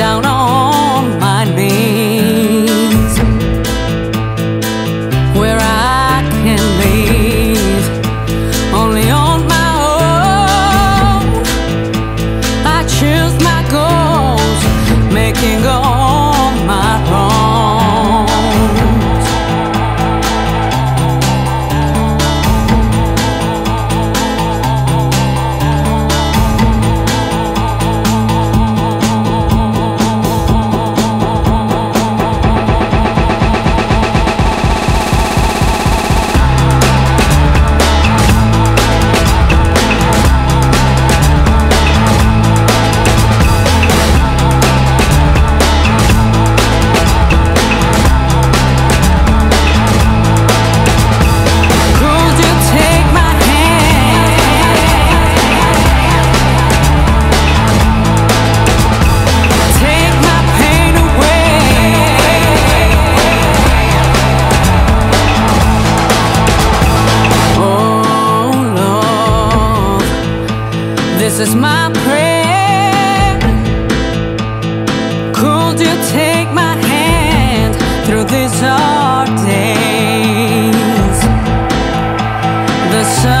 down This is my prayer. Could you take my hand Through these hard days? The sun